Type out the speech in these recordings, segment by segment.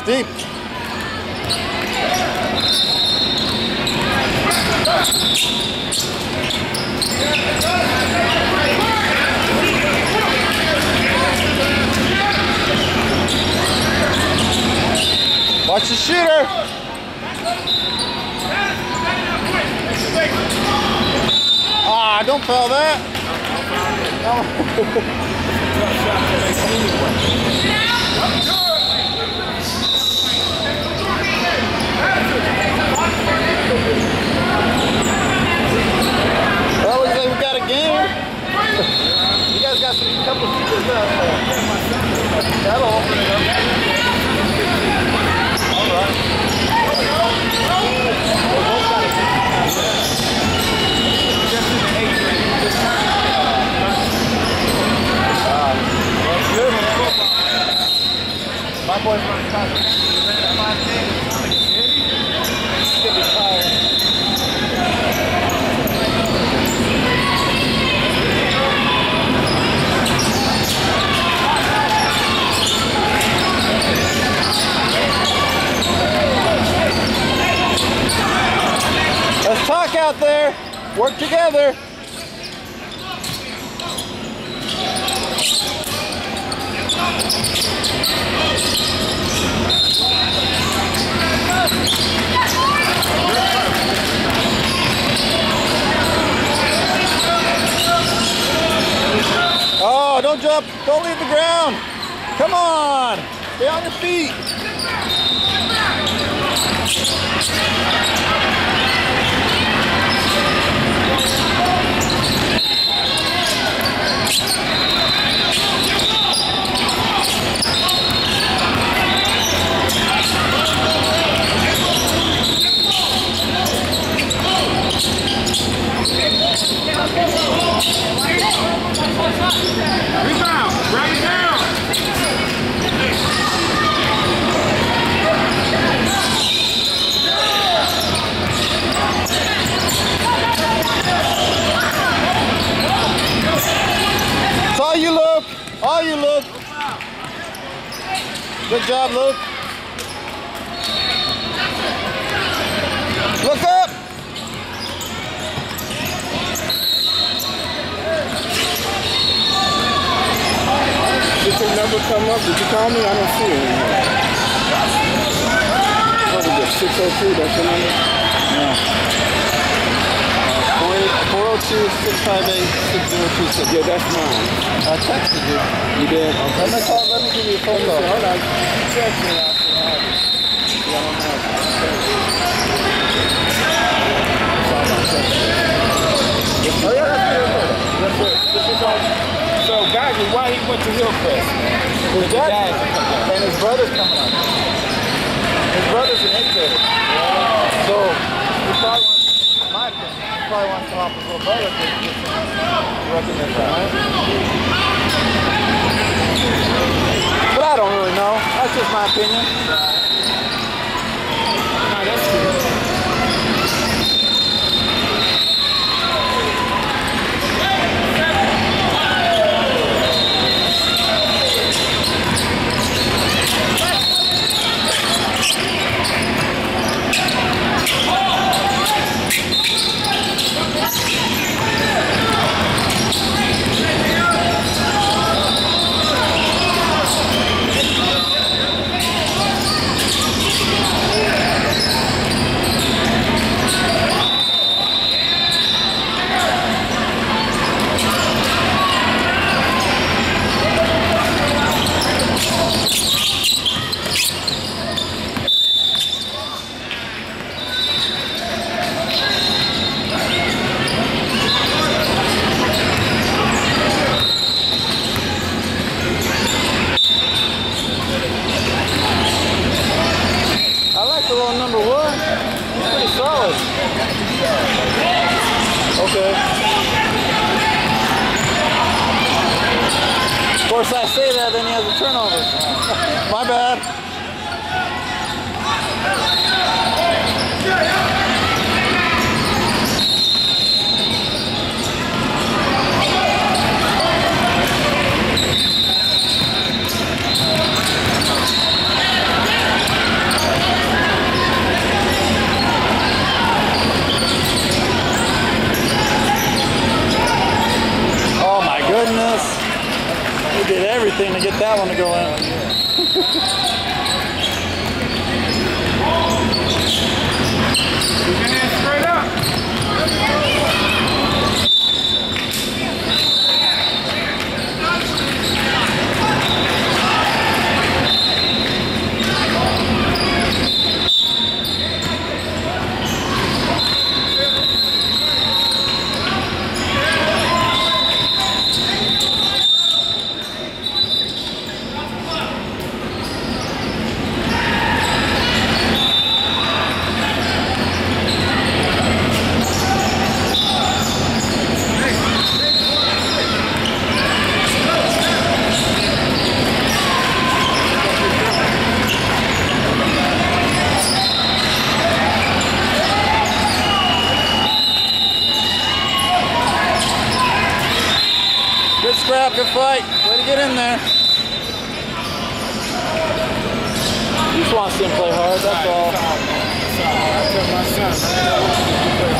that's deep. Watch the shooter. Ah, don't foul that. Work together. Oh, don't jump. Don't leave the ground. Come on. Stay on your feet. Rebound, grab it down. It's all you, Luke. All you, Luke. Good job, Luke. Look up. Did your number come up? Did you call me? I don't see it anymore. What is it? 602, that's your number? Yeah. 402 658 6026. Yeah, that's mine. I texted you. You did? Okay. Let me call, let me give you a phone call. Hold on. Text me after. Yeah, I don't have. Oh, yeah, that's. That's. This is. So, guys, why he went to Hillcrest? His dad and his brother's coming up. His brother's an educator. So, he probably wants, in my opinion, he probably wants to help his little brother to get some right? But I don't really know. That's just my opinion. Okay. Of course, I say that, then he has a turnover. My bad. everything to get that one to go in. want to see him play hard, that's all.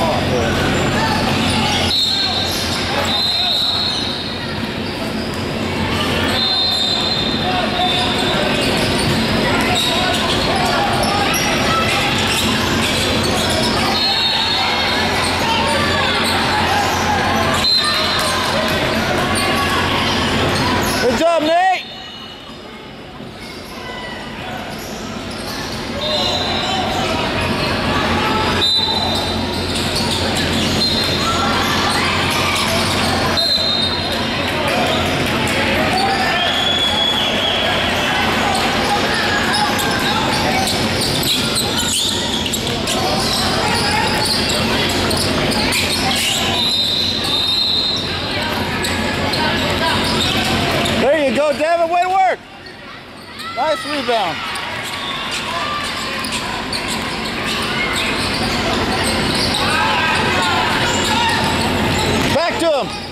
rebound. Back to him.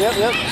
Yep, yep.